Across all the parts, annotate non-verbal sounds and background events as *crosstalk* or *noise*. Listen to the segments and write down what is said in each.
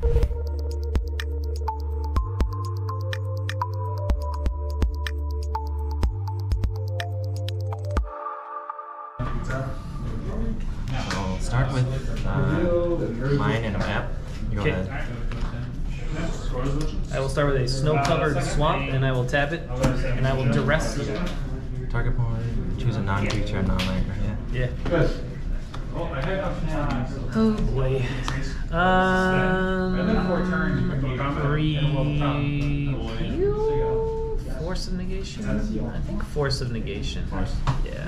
So I'll start with uh, mine and a map. You go Okay. ahead. I will start with a snow-covered swamp, and I will tap it, and I will duress you. Target point, choose a non-creature non-land. Yeah. Yeah. Oh boy. Um, repeal? Force of negation? I think force of negation. Yeah.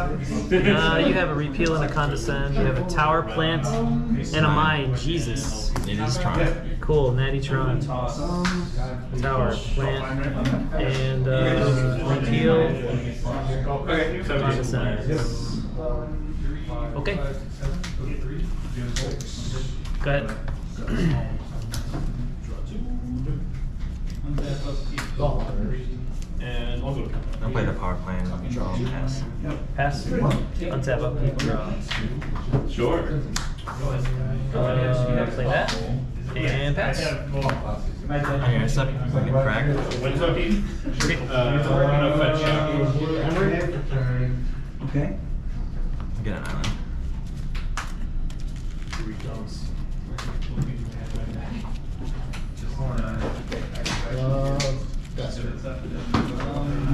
Uh, you have a repeal and a condescend. You have a tower plant and a mine. Jesus. It is Tron. Cool, Natty Tron. Tower plant and uh, repeal. Okay, Condescend. Okay. Go ahead. And I'll go. I'll play the power plant. Draw. Pass. Pass. Untap up. Draw. Sure. Uh, play that. And pass. On your step, you can crack. When's up, Pete? Uh, no fetch shot. Okay. Get an island.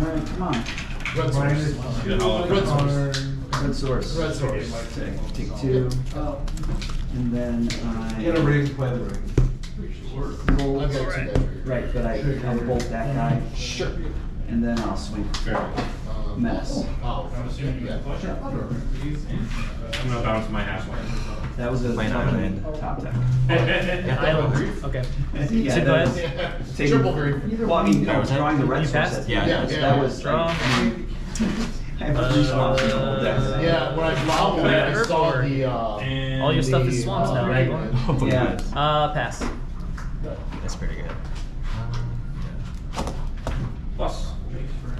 Alright, come on. Red source. Get all Red source. Red source. Red source. Take, take two. And then I. In a ring, play the ring. Roll. I've got two guys. Right, but I, I'll bolt that guy, Sure. and then I'll swing. Fair. Um, Menace. Oh, yeah. I'm gonna bounce my half one. That was a Play an top island. top deck. *laughs* Yeah, Island. Okay. *laughs* Yeah, So go that- ahead. take- Triple green. Well, I mean, no, was drawing the red source. passed? that- Yeah. Yeah, that yeah. was Draw. like, I mean, I have three swamps in the whole deck. Yeah, when I blocked it, I Herb saw or- the, uh. And All your stuff the, is swamps uh, now, right? raglan. Oh, Yeah. Uh, pass. That's pretty good. Plus.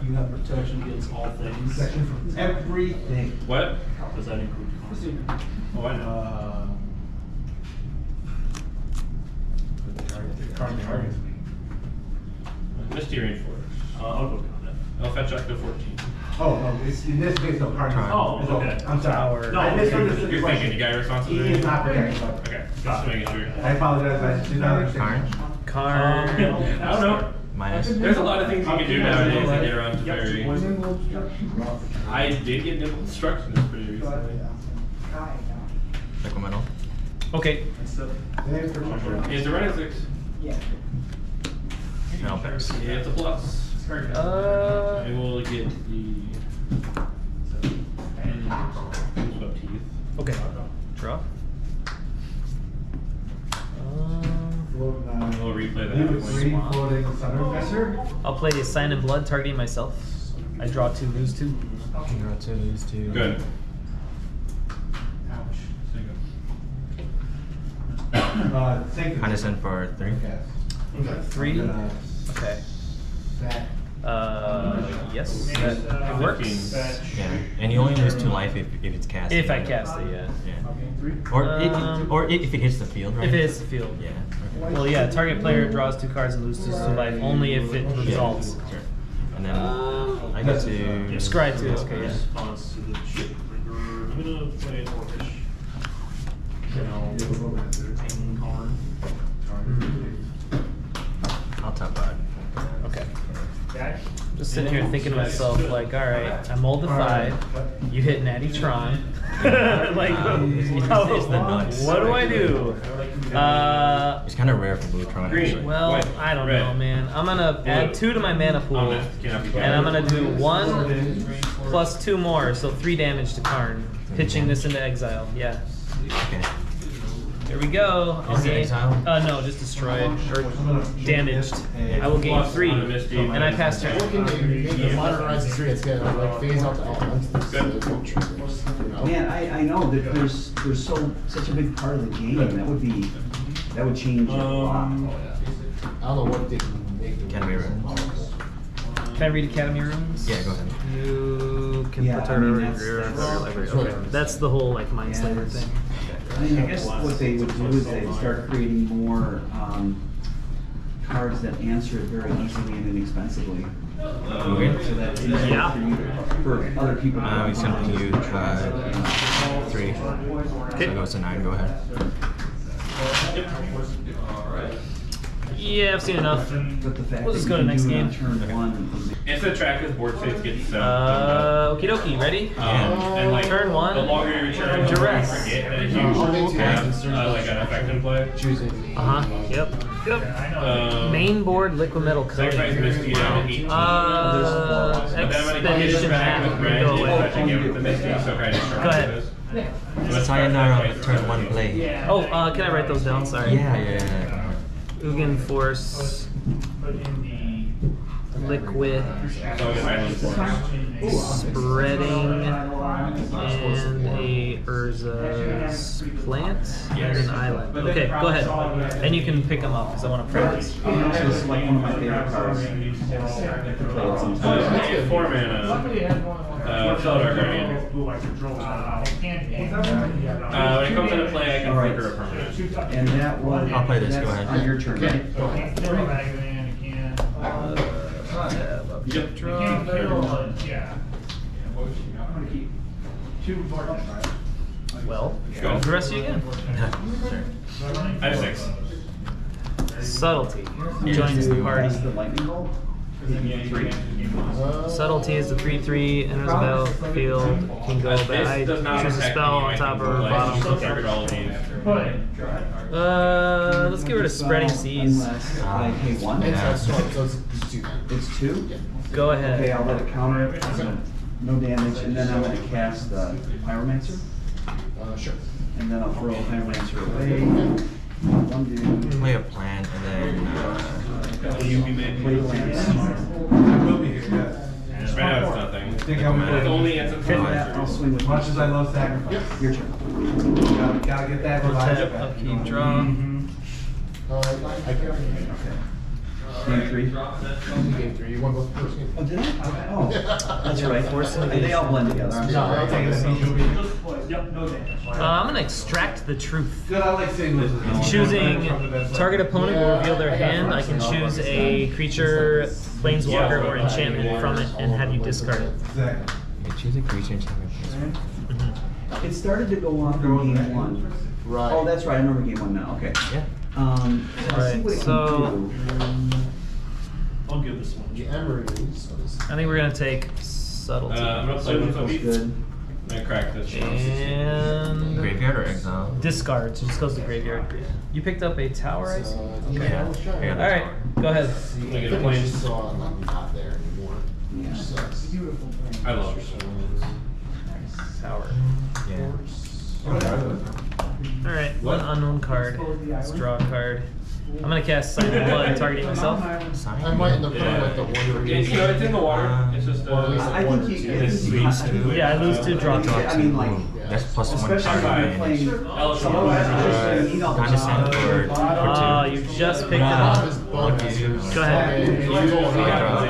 You have protection against all things. Protection from everything. What? Does that include con? Oh, I know. Uh. Misty Rainforest. Uh, I'll go con then. I'll fetch up to 14. Oh, no, it's, in this case, no, pardon. Try. Oh, okay. I'm sorry. No, I misunderstood the You're thinking, you question. got your responsibility? He is not protecting, but Okay, just making sure. I apologize, I did not understand. Karn. Karn. *laughs* I don't know. Minus. There's a lot of things you can do nowadays to get around to Yep. I did get nimble instructions pretty recently. Liquimetal. Okay. It's a run six. No pass. It's a plus. Uh, I will get the. Swept teeth. okay. Draw. Um, We'll replay that. Green point. floating thunder messer. I'll play a Sign in Blood targeting myself. I draw two, lose two. Draw two, lose two. Good. Uh, thank you. Condescend for three. Okay. Three. Uh, Okay. That. Uh, yes, that it works. Yeah. And you only lose two life if, if it's cast. If I cast it, yeah. Yeah. Or, it, Um, or i- if it hits the field, right? If it hits the field. Yeah. Okay. Well, yeah. Target player draws two cards and loses two life only if it resolves. Sure. And then I get to. Scry two. Okay, yeah. Response to the ship trigger. I'm gonna play an Orcish. Then I'll ping Karn. I'll top out. Okay. Just sitting here thinking to myself, like, all right, I mold the five. You hit Natty Tron. *laughs* like, Um, *laughs* yo, it's *laughs* the nuts. what do I do? Uh, It's kind of rare for blue Tron. Green. actually. well, White, I don't red. know, man. I'm gonna add two to my mana pool, Oh, that cannot be and I'm gonna do one plus two more, so three damage to Karn, pitching this into exile. Yeah. Okay. Here we go. I'll Is it gain. Uh, no, just destroyed or damaged. I will gain three, and I pass turn. What can you, the modernized tree, it's gonna like phase out the elements. Man, I, I know that there's, there's so, such a big part of the game, that would be, that would change a lot. Um, I don't know what they can make. the- Academy Ruins. Can I read Academy Ruins? Yeah, go ahead. You can Yeah, put I mean, turn that's- your that's- library. that's Okay, that's the whole like mind Yeah, slayer thing. I guess what they would do is they'd start creating more, um, cards that answer it very easily and inexpensively. Okay. So that it's Yeah. for you, for other people. to- Uh, he's gonna ping you, uh, three. So it goes to nine, go ahead. Yeah, I've seen enough. But the fact We'll just go to can next game. on turn one. Track is board states get so. Uh, okie dokie, ready? um, and like turn one. The longer your turn, the more you Duress. forget that if Oh, you okay. have uh, like an effect in play. Choosing. Uh huh. Yep. Yep. Um, Main board Liquimetal Sacrifice coating. Misty down to 18. Uh, But then I'm gonna keep expedition back map. Go Go away. Touching it with the Misty, so kind of Go ahead. Sayonara on turn one play. Oh, uh, can I write those down? Sorry. Yeah, yeah, yeah. Ugin Force, Liquid, So I'll get Island Force. Spreading, and a Urza's Plant, and an Island. Okay, go ahead. And you can pick them up because I want to practice. Actually, it's like one of my favorite cards. Play it Uh, four mana. Uh, Felidar Guardian. Uh, when it comes into play, I can Alright. flicker a permanent. And that was. I'll play this, go ahead. On your turn, right? Yep. Well, Go. the rest of you again. I have six. Subtlety joins the party. That's the lightning bolt? Three. Uh, Subtlety is the 3 3, enters the battlefield, can go Uh, back. this does not Choose a affect spell me. on I top can or play- bottom. I can all of these. Uh, let's get rid of Spreading Seas. Unless I pay one. It's so it's it's two. It's two? Yeah. Go ahead. Okay. I'll let it counter, it. no damage, and then I'm gonna cast the Pyromancer, Uh, sure. and then I'll throw Pyromancer away. One dude. Play a plant and then, uh, Will you be made? Play Lance. I will be here, yes. Right now it's nothing. Think I'm It's only it's a Hit that, I'll swing with. as much as I love sacrifice, Your turn. gotta, gotta get that revive Protect, back. upkeep, draw. Uh, I I can't. Game three. Game three. You want both go first? game? Oh, did I? Oh, that's right. Force And They all blend together, I'm No, sorry. I'll take it. Uh, I'm gonna extract the truth. Good, I like seeing this. Choosing target opponent will reveal their hand. I can choose a creature, planeswalker, or enchantment from it and have you discard it. Exactly. you choose a creature and tell Mm-hmm. It started to go off in game one. Right. Oh, that's right, I remember game one now, okay. Yeah. Um, so let's see Right, what it so- can do. I'll give this one. The emery. I think we're gonna take Uh. I'm gonna play with it the good. I crack this. And Graveyard or exile? discard. So it just goes to graveyard. You picked up a tower, I see. Okay. yeah, I was trying. Yeah, All that's right, go ahead. I'm gonna get a plane. we just saw it, not there anymore. Yeah. Which sucks. I love it. Tower. Yeah. All right, one unknown card. Let's draw a card. I'm gonna cast Sign of Blood, targeting myself. I might end up putting like the one. It's, you know, it's in the water. It's just Or uh, I think or you, two. I think you, Leads I to- think- Yeah, I lose two, draw two. I mean, like, That's plus one especially when you're card. playing. Someone has to need all the Condescend time. for, Ah, for two. you just picked it up. Go ahead. Okay, you go Yeah, ahead.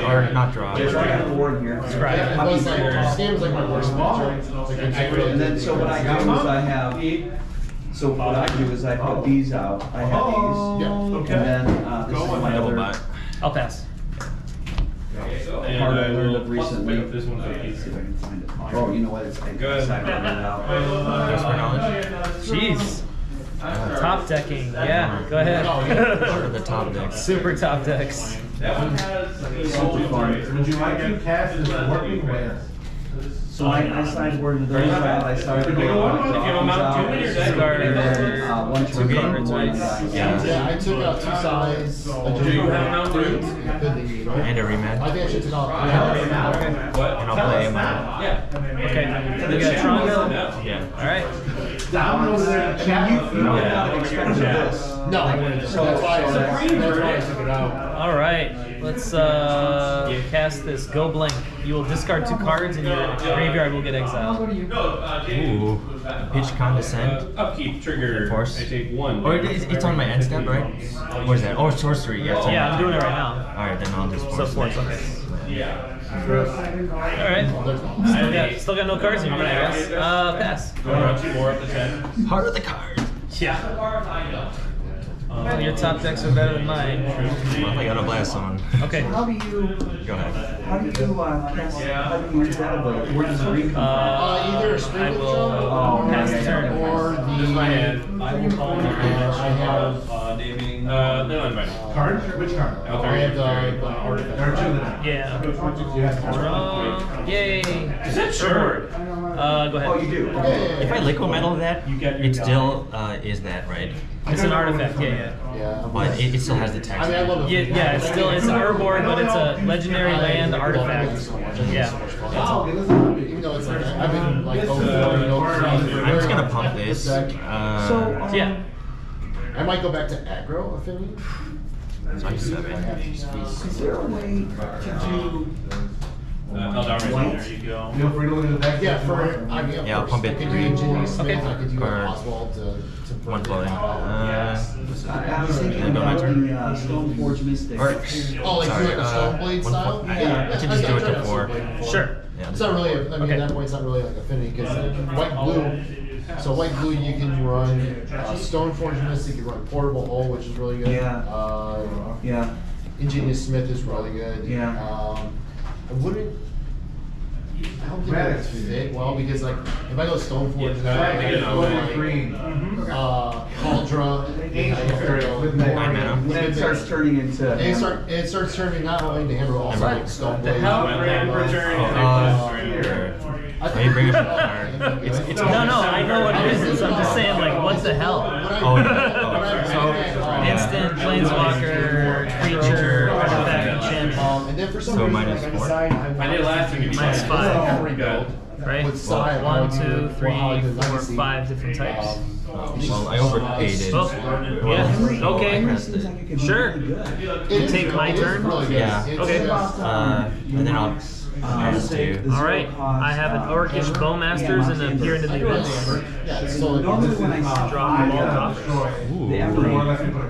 draw, or not draw. There's right on the board here. Right. Yeah, and plus, like, like my worst match. Like, I really And then, so what I do is I have, so what I do is I put these out, I have these, Yeah. and then, uh, this is my Double other butt. I'll pass. And part I I learned will of plus recently. pick this one for Let's the see if I can find it. Oh, you know what, it's, I Go ahead. decided to run it out. Just for knowledge. Jeez. Top decking. Yeah, go *laughs* Part of ahead. the top decks. Super top decks. That one has Super fun. Would you like to cast this working with? So I, I sideboarded those out, I started. If you have a Mount Doom in your deck, And then, uh, one Two cards, one, right? Yeah. Yeah, I took out two sides. I Do you have Mount Doom? And a I rematch. think I should take out. What? And I'll play him out. Yeah. Okay. You got Trongo? Yeah. All right. Down over there, I mean, you, you would not have this. No, I wouldn't. That's why I that's why I took it out. All right. Let's uh, cast this. Go blank. You will discard two cards, and your graveyard will get exiled. No, uh, Jamie. Ooh. Pitch condescend. Uh, upkeep trigger. Force. I take one. Or it is, it's on my end step, right? What is that? Oh, sorcery. Yeah. it's on Yeah, I'm doing it right now. Alright, then I'll just So force. force. Okay. Yeah. All right. Still got, still got no cards in your hand, I guess. Uh, pass. Go around two more at the ten. Heart of the cards. Yeah. Uh, your top decks are better than mine. Well, I gotta blast someone. Okay. How do you, Go ahead. how do you, uh, cast, how do you use that? Where does the ring Uh, come Uh, either a I sprinkle will Oh, pass the turn. or the. This is my hand. I will call your Uh, I have. Uh, naming. Uh, no, no, no. Card? Which card? I'll I throw have the, the artifact. There two of them. Yeah. You have four. Draw. Yay. Is that short? Uh, go ahead. Oh, you do? Yeah, yeah, yeah. If I Liquimetal that, You get your it guy. still uh, is that, right? It's an artifact. Yeah, yeah. Yeah. But it, it still has the text. I mean, I love. Yeah, yeah, it's still it's an Urborg, but it's a legendary land artifact. Yeah. Yeah. Even though it's like, I've been like, oh, you know, I'm just gonna pump this. Uh, So, um, Yeah. I might go back to aggro affinity. so I'm seven. have. Is there a way to do, Uh, Eldar White. there you go. Feel free to look at the back. Yeah, for I mean, of Yeah, I'll course, pump I it. could do Engineer Smith. Okay. I could do Or- Oswald to to One burn floating. it. Uh, I, I was thinking Go my about turn. the, uh, Stoneforge Mystic. Or, Oh, like sorry, do like a uh, stone blade one style? point- I- I should just do it to four. Sure. Yeah, Uh, It's not really. I mean, Okay. at that point, it's not really like affinity because white blue. So white blue, you can run uh, Stoneforge Mystic. You can run Portable Hole, which is really good. Yeah. Uh, Yeah, Ingenious Smith is really good. Yeah. Um, I wouldn't. I don't think it would Radix. fit well because like if I go Stoneforge, Yeah, I I think can it's go really green. uh, Cauldra, Ancient Spirit with Nine more. mana. then it starts turning into. And it, start, it starts turning not only into hammer, but also Hammer. like stone The blade. hell? When they return, Oh, they uh, play here. I Why you bring up the card? It's, it's No, no, I know what it is. I'm just saying, like, what the hell? Oh, yeah. Oh, sorry. So, Instant, planeswalker, creature, artifact, enchant, and for some So reason, minus I four? decided I I wanted did last time. you beat Minus me. five. to rebuild. right? With Sai, One, I two, three, well, I did four, legacy. five different types. Um, Well, I overpaid it. Oh, yeah, Henry, okay. Henry seems like it could be Sure. really good. it is take my it is turn? really good. Yeah. It's Okay. just- Uh, and then I'll Uh, just All right, I have an uh, Orcish Bowmasters and a Peer into the Abyss. Yeah, so like, Normally when I see Draw the, them all uh, copies. Ooh. the Emery,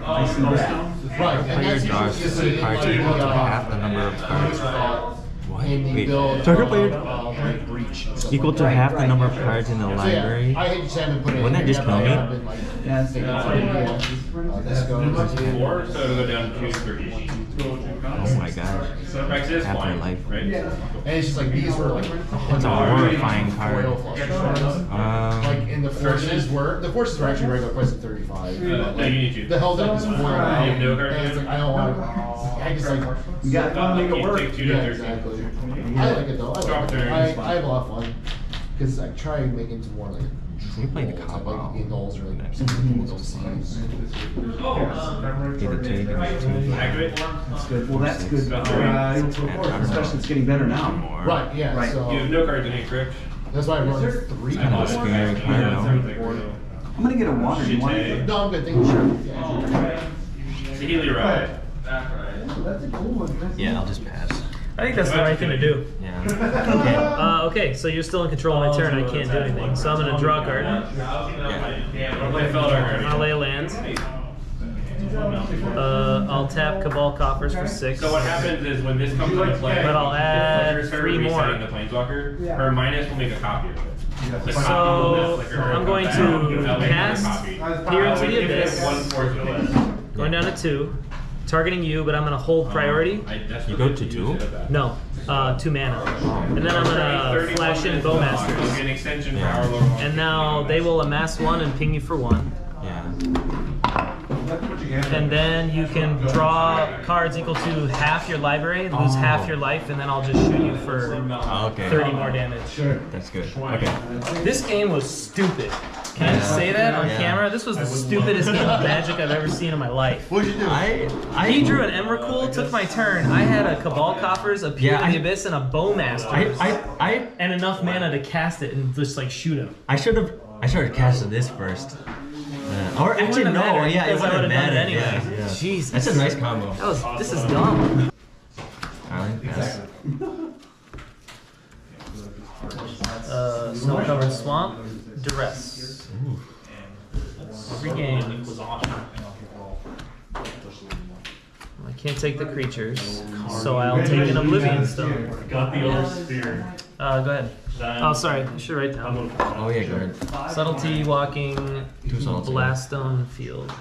I see that. Right, and Player that's draws usually three in cards like equal to half the number of cards. What? In the Wait, build target of, player like Breach. and stuff equal like to that. half the right, number of yeah. cards in the So yeah, library. I just haven't put it Wouldn't in that just yet, but kill me? I've been, like, Yeah, it's thinking like- about it, yeah. Uh, this goes to- Four, so it'll go down two, three. Oh my gosh. Practice Half my flying, life. right? And it's just like these were like That's a horrifying card. foil flush cards. Um, Like in the forces were the forces were actually regular price of thirty five. Uh, no, you need to. The hell deck is foil. You have no card? And it's like I don't want. I just like. You got Uh, to make it work. take two to Yeah, exactly. I like it though. I Drop like it. turn. I, I have a lot of fun because I try and make it into more like. So you play the goals, combo. Like the goals or like something people don't see. Get a two, give me two. That's good. Well, that's good. Uh, especially it's getting better now. Right. Yeah. Right. So You have no cards in hand, correct? that's why I run three. Kind of a scary card, no? I'm gonna get a water. Do You want it? No, I'm good. Thank you. Sure. Yeah. Saheeli Rai. Yeah, I'll just pass. I think that's the right thing to do. Yeah. *laughs* Okay. Uh, okay, so you're still in control of my turn. I can't do anything. So I'm gonna draw a card. Yeah. I'll play Felidar. I'll lay a land. Uh, I'll tap Cabal Coffers for six. So what happens is when this comes into play, But I'll add three more. resetting the Planeswalker, her minus will make a copy of it. The So copy will flicker her I'm going to That'll make her cast copy. Peer into the Abyss. One fourth of it. Going down to two. Targeting you, but I'm gonna hold priority. I You go to two? No, uh, two mana. And then I'm gonna flash in It'll be an Bowmasters. extension Yeah. for our. And now they will amass one and ping you for one. Yeah. And then you can draw cards equal to half your library, lose Oh. half your life, and then I'll just shoot you for Oh, okay. 30 more damage. Sure. That's good. Okay. This game was stupid. Can I just say that on Yeah. camera? This was the stupidest game of Magic I've ever seen in my life. What'd you do? I, I He drew an Emrakul, took my turn. I had a Cabal Coffers, a Peer Yeah, to the Abyss, and a Bowmaster. I, I, I, and enough mana to cast it and just like shoot him. I should have, I should have casted this first. Uh, or actually, wouldn't no. have mattered, Yeah, it because I would have would've done it mattered. anyway. Yeah, yeah. Jesus. That's a nice combo. That was. This is dumb. Alright, pass. Uh, snow covered swamp, duress. Free game. I can't take the creatures, so I'll take an Oblivion Stone. Got the Oversphere. Uh, go ahead. Oh, sorry. I should write down. Oh yeah, go ahead. Subtlety, walking, Two subtlety. Blaststone Field.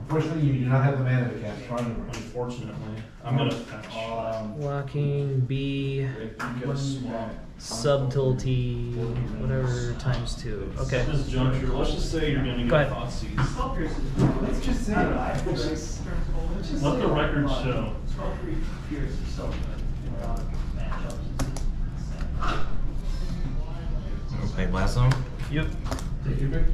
Unfortunately, you do not have the mana to cast Farm. Unfortunately, I'm gonna fetch. Um, Walking, B, Get a swamp. Subtlety, whatever, times two. Okay. At this juncture, let's just say you're gonna Go get ahead. Thoughtseize. Let's just say. let's just Let the record show. We'll play Blast Zone. Yep. Take your pick.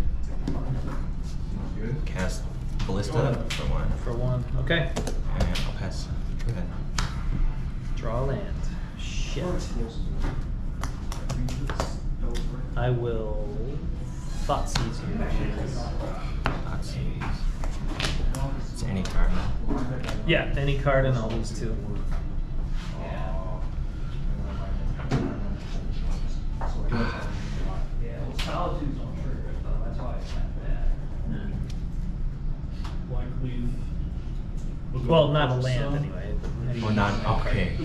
Cast Ballista for one. For one. Okay. And I'll pass. Go ahead. Draw land. Shit. I will thought seize you. Not seize. It's any card. Yeah, any card and I'll lose two. Blackleaf. will go Well, not a land so- anyway. Any- Oh, not okay.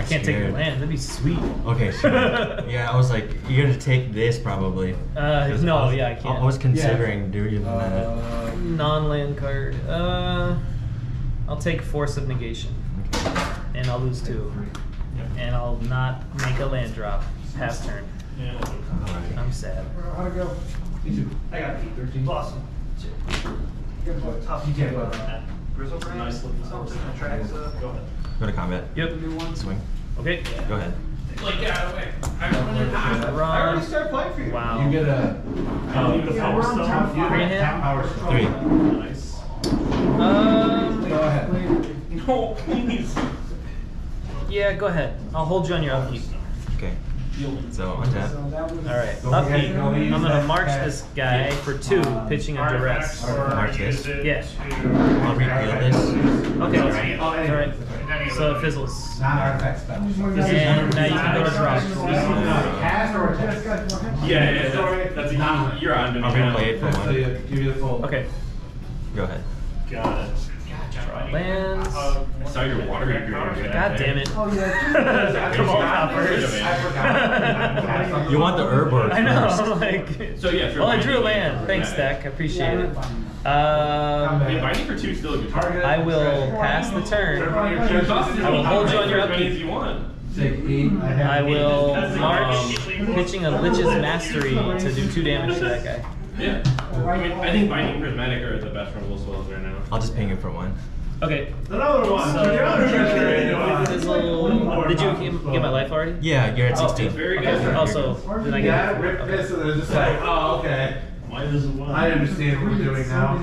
I can't take the land. That'd be sweet. Okay, sure. *laughs* yeah, I was like, you're gonna take this probably. Uh, 'Cause no, I was, yeah, I can't. I was considering doing that. Uh, Non-land card. Uh, I'll take Force of Negation, and I'll lose two, and I'll not make a land drop. Pass turn. Yeah. Alright. I'm sad. How'd it go? I got Pete. Thirteen. Awesome. Tough. You can't vote. Grizzle It's brand? nice looking Something horse. tracks, uh, Go ahead. Go to combat. Yep. Swing. Okay. Go ahead. Like, get out of the way. I already Run. started playing for you. Wow. You get a. Oh, you get a Yeah, power we're on stone? You Three get hit? tap power stone. Three. Nice. Um. Go ahead. *laughs* No, please. Yeah. Go ahead. I'll hold you on your upkeep. Okay. So untap. All right. Don't Upkeep. forget, don't use I'm gonna that march pass. this guy for two, um, pitching a duress. March this. Yeah. I'll repeal this. Okay. All right. So it fizzles. Non-artifact. And now you can go to draw. Cast? Yeah, yeah, that's, that's a, you're on. I'll replay it for one. you give you the full. Okay. Go ahead. Got it. Lands. I saw your water agreement. God damn it. Oh, yeah. *laughs* Come on, hoppers. You want the herb words I know. I'm *laughs* like. So, yeah, Well, I drew a land. Thanks, yeah. Stack. I appreciate it. I mean, Um, binding for two is still a good target. I will pass the turn. I will hold you on your As many upkeep. you want. Take eight. I have I eight. will march, pitching a Lich's Mastery to do two damage to that guy. Yeah. I mean, I think binding prismatic are the best rumble spells right now. I'll just ping it for one. Okay. Another one. So, fizzle. Did you get get my life already? Yeah, you're at Oh, 16. very Okay. good. Also, then I Yeah, get. rip okay. this and then just like, oh, okay. Mine is a one. I understand what we're doing now.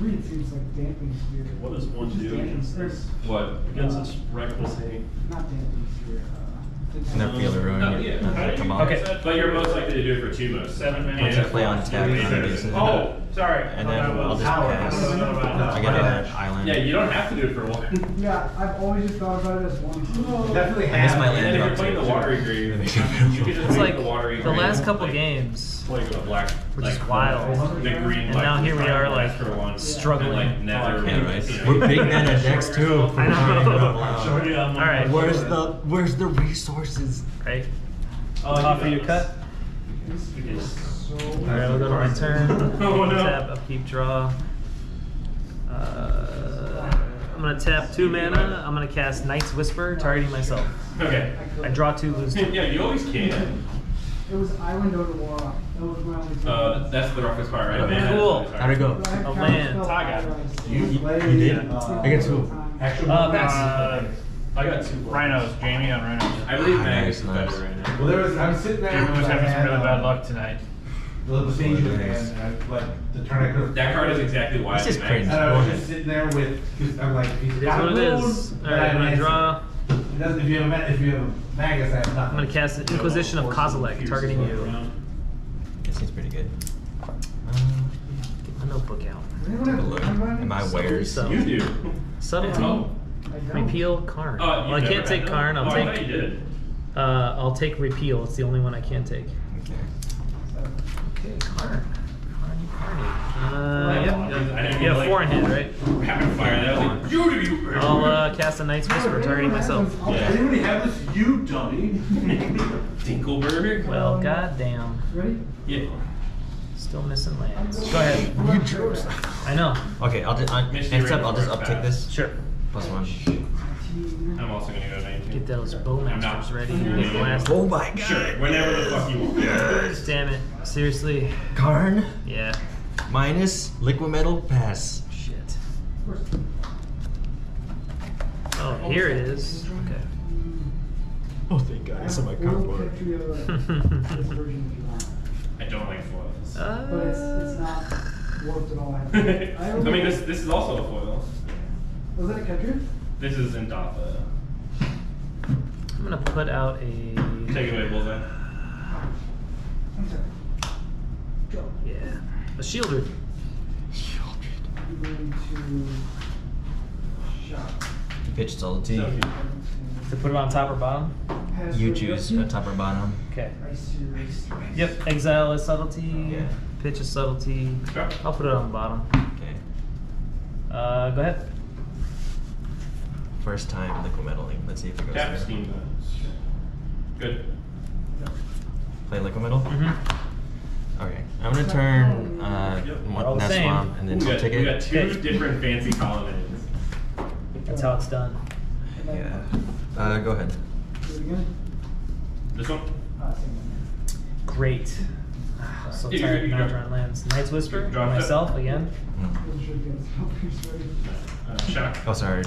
It seems like damping spirit. What does one do against this? What? Against its reckless hate. Never feel the ruin. Oh, you- yeah. nothing come off. Okay. But you're most likely to do it for two most. Seven Once minutes. you play on tap, you introduce it. Oh, sorry. And then oh, I'll just pass. I get an island. Yeah, you don't have to do it for one. *laughs* Yeah, I've always just thought about it as one. Definitely I miss have. my And land then if you're playing the watery grave, *laughs* you can just It's like the watery the last couple like, games. Like a black, Which like is wild. The green. And black now here we are, triangle like, extra one, struggling. And like nether. Yeah, right. We're big men at decks too. I know. Wow. *laughs* All right. Where's the Where's the resources? Right. Oh, you Offer got you this. cut. All right, we'll go to my turn. *laughs* Oh, no. Tap, upkeep, draw. Uh, I'm gonna tap two mana. I'm gonna cast Night's Whisper, targeting myself. Okay. I draw two, lose two. *laughs* Yeah, you always can. It was Island over Warlock. That was my only. Uh, that's the roughest part, right? Man, Cool. How'd it go? But I had a counter land. spell I got it. otherwise. You, You did? uh, Against who? Actual. Uh, Vex. Uh, I got two. Rhinos, Jamie on Rhinos. I believe Magus is nice, nice. better right now. Well, there was, I was sitting there. Jamie was having some really uh, bad luck tonight. The Levitation Nice. and I, like, the turn I could have. That card is exactly why. This is crazy. And I was just sitting there with, cause I'm like, he's It is got what a it wound, is. but All right, I I'm gonna draw. Answer. It doesn't, if you have a, ma- if you have a Magus, I have I'm gonna cast an Inquisition of Kozilek, targeting you. It seems pretty good. Uh, Get my notebook out. Anyone take a have look. time on it? Am I Subtlety wares? so. You do. Subtlety. Oh. I don't. Repeal Karn. Uh, well, I you've can't never take had that? Karn. I'll oh, I thought you take. did. Uh, I'll take repeal. It's the only one I can't take. Okay. Okay, Karn. Karn, you Uh, yep. You have four in hand, right? Rapid fire. That was like, you do you. I'll uh, cast a Night's Whisper, targeting myself. Yeah. Anybody have this? You dummy. *laughs* Dinkelberg. Well, goddamn. Ready? Yeah. Still missing lands. Go ahead. You chose. I know. Okay, I'll just I, Misty next up. I'll just Force uptick this Sure. plus one. I'm also gonna go 19. Get those I'm bowmasters not- ready. Get blasted. Oh my god! Sure, whenever the fuck you want. Damn it. Seriously. Karn Yeah. Minus Liquimetal pass. Shit. Oh, here it is. Okay. Oh thank God! It's in my We'll cardboard. get you the- this *laughs* version if you want. I don't like foils. Uh, But it's, it's not worth it all. I *laughs* I mean, this this is also a foil. Was that a catcher? This is in Dotha. I'm gonna put out a. Take it away, bullseye. I'm. Go. Yeah. A shielder. I'm going to shot. Pitch salty. So, To put it on top or bottom? You choose yep. uh, top or bottom. Okay. Yep. Exile is subtlety. Yeah. Pitch is subtlety. Sure. I'll put it on the bottom. Okay. Uh, go ahead. First time liquid metaling. Let's see if it goes. Tap steam. Good. Play Liquimetal. Mm-hmm. Okay. I'm gonna turn uh, Yep. We're all one the same. Swamp and then we got, take we got two Okay. different fancy colonnades. That's how it's done. Yeah. Uh, go ahead. Do it again. This one? Ah, same one. Great. So You- tired you- of you not drop- drawing lands. Night's Whisper. drop it. Myself again. Mm. It should get something's ready. Uh, shock. Oh, sorry.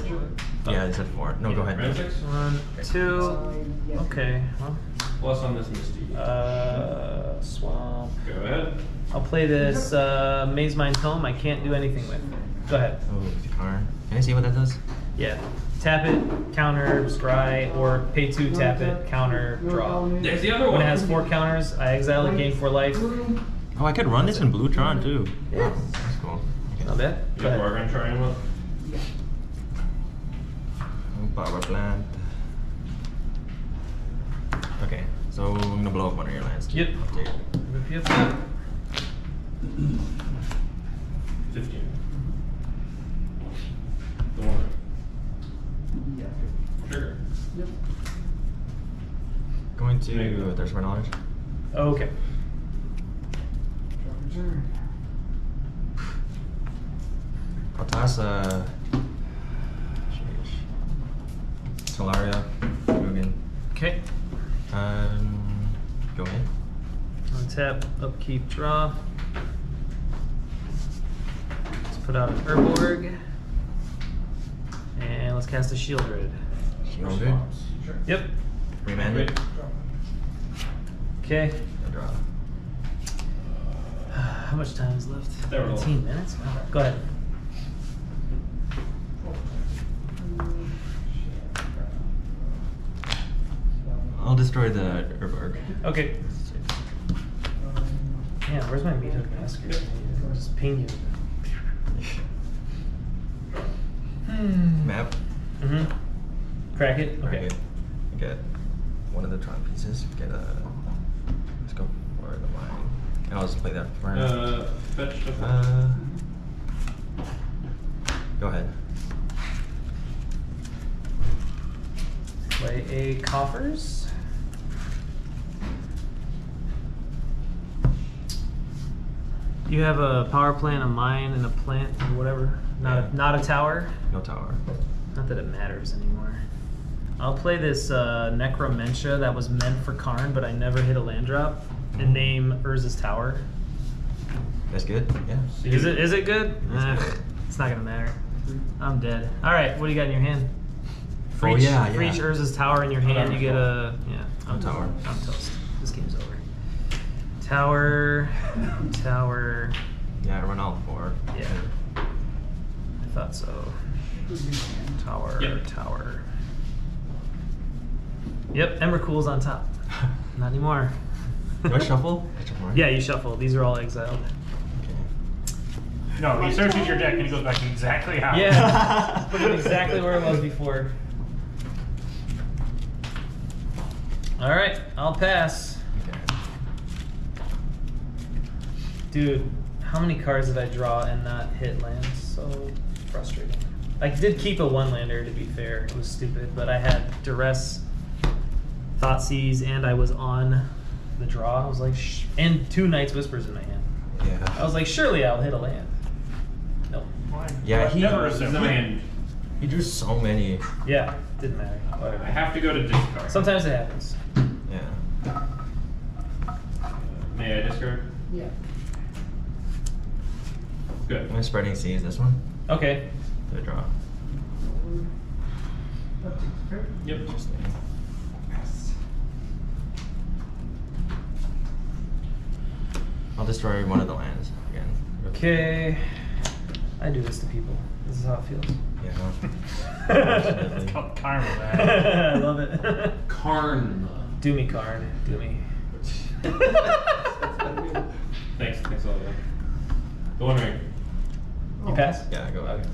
Yeah, it's at four. No, go Red ahead. six? One, two. Okay. Well, Plus on this Misty. uh, swamp. Go ahead. I'll play this uh, Mazemind Tome. I can't do anything with. Go ahead. Oh, the Can I see what that does? Yeah. Tap it, counter, scry, or pay two, tap it, counter, draw. There's the other When one. it has four counters, I exile it, gain four life. Oh, I could run this in Blutron too. Yeah. That's cool. Okay. Not bad. You Go got ahead. Bargain Triangle. Power plant. Okay, so I'm gonna blow up one of your lands. Yep. I'll take it. Yep, yep. 15. The one. Yeah. Trigger. Yep. Going to go. there's for knowledge. Okay. Drop your turn. I'll toss uh sheesh. Solaria, Mugen. Okay. Um go ahead. Untap, upkeep, draw. Let's put out an Urborg. And let's cast a Shield Red. Shielded. Yep. Remanded. Okay. I draw. *sighs* How much time is left? There we go. 15 minutes? Wow. Go ahead. I'll destroy the Urborg. Okay. Yeah, where's my meat hook basket? I'll just ping you. Map. Mm-hmm. Crack it? Very Okay. good. Get one of the Tron pieces. Get a. Let's go for the mine. And I'll just play that for Uh, fetch the Uh, go ahead. Play a coffers. You have a power plant, a mine, and a plant, or whatever. Not a not a tower. No tower. Not that it matters anymore. I'll play this uh, Necromentia that was meant for Karn, but I never hit a land drop, and name Urza's Tower. That's good. Yeah. Is it is it good? It's Ugh, good. it's not gonna matter. I'm dead. All right, what do you got in your hand? For Oh, each, yeah, for each Urza's Tower in your hand, you get a yeah. I'm tower. I'm toast. This game's over. Tower, tower. Yeah, I run all four. Yeah. I thought so. Tower, Yep. tower. Yep, Emrakul's on top. *laughs* Not anymore. Do *laughs* I shuffle? I shuffle, right? Yeah, you shuffle. These are all exiled. Okay. No, he searches your deck and he goes back to exactly how. Yeah, put it exactly where it was before. All right, I'll pass, Okay. Dude. How many cards did I draw and not hit lands? So frustrating. I did keep a one lander to be fair. It was stupid, but I had duress, Thoughtseize, and I was on the draw. I was like, Shh. and two Night's Whispers in my hand. Yeah. I was like, surely I'll hit a land. No. Yeah, he Never assume. Man, he drew so many. Yeah, didn't matter. Whatever. I have to go to discard. Sometimes it happens. Yeah. May I discard? Yeah. Good. I'm spreading seas this one. Okay. To draw. That takes care. Yep. Interesting. I'll destroy one of the lands again. Okay. I do this to people. This is how it feels. Yeah. *laughs* It's called karma, *laughs* I love it. Karma. do me, Karn. Do me. *laughs* Thanks, thanks a lot. man. The one ring. You pass? Yeah, go ahead.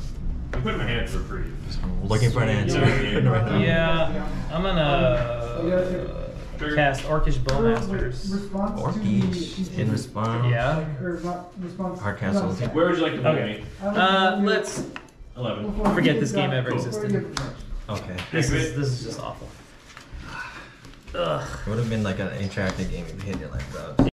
You put it in my hand for free. I'm looking for an answer. Yeah, I'm gonna cast Orcish Bowmasters. Response Or to In response. Yeah. Or not response. Hard castle. Where would you like to put Okay. me? Uh, let's. Eleven. Forget this game ever before existed. you get the- Okay. This is this is just awful. Ugh. It would have been like an interactive game if you hit your lands out.